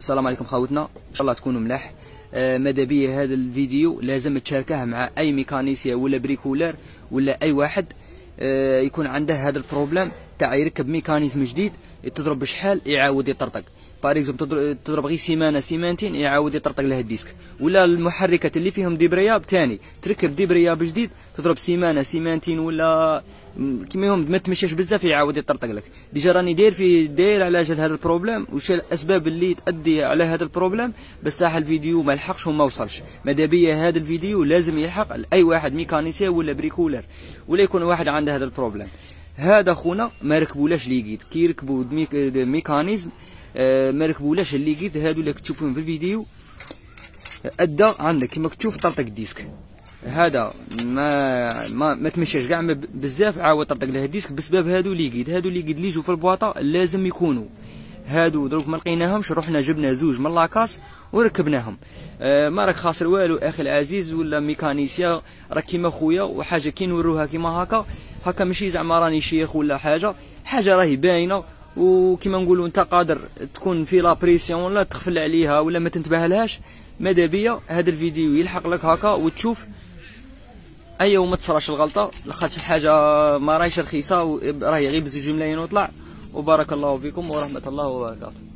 السلام عليكم خاوتنا إن شاء الله تكونوا ملاح. آه ماذا بيا هذا الفيديو لازم تشاركه مع أي mécanicien ولا bricoleur ولا أي واحد آه يكون عنده هذا ال problème تاع يركب mécanisme جديد تضرب بشحال يعاود يطرطق. par exemple تضرب غير سيمانة سيمانتين يعاود يطرطق له ال disque. ولا المحركات اللي فيهم débrayable ثاني تركب débrayable جديد تضرب سيمانة سيمانتين ولا كيما يوم ما تمشيش بزاف يعاود يطرطق لك. déjà راني داير في داير علاج هذا ال problème وش الأسباب اللي تؤدي على هذا ال problème؟ بصح الفيديو ما لحقش وما وصلش. ماذا بيا؟ هذا الفيديو لازم يلحق لأي واحد mécanicien ولا bricoleur ولا يكون واحد عنده هذا ال problème. هذا خونا ما ركبولاش les guides كي يركبوا mécanisme آه ما ركبولاش les guides هادو اللي تشوفوهم في الفيديو أدى عندك. كيما تشوف طرطق ال disque هذا ما ما, ما تمشيش كاع بزاف عاود طرطق له ال disque بسبب هادو les guides هادو les guides اللي يجوا في البواطة لازم يكونوا. هادو دروك ما لقيناهمش رحنا جبنا زوج من la casse وركبناهم. آه ما راك خاسر والو أخي العزيز ولا mécanicien راك كيما خويا وحاجة كي نوروها كيما هكا هكا ماشي زعما راني شيخ ولا حاجة. حاجة راهي باينة وكيما نقولوا أنت قادر تكون في la pression ولا تغفل عليها ولا ما تنتبه لهاش. ماذا بيا؟ هذا الفيديو يلحق لك هكا وتشوف. اي وما تصراش الغلطة. لخاطش حاجة ما راهيش رخيصة راهي غير بزوج ملايين وطلع. وبارك الله فيكم ورحمة الله وبركاته.